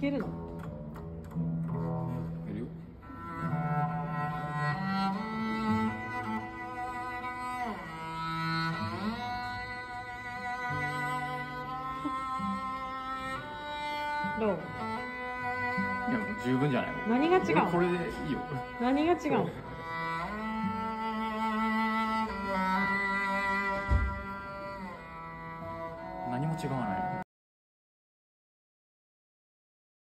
けるの？いるよ。どう？いやもう十分じゃない？何が違うこれでいいよ。何が違う何も違わない。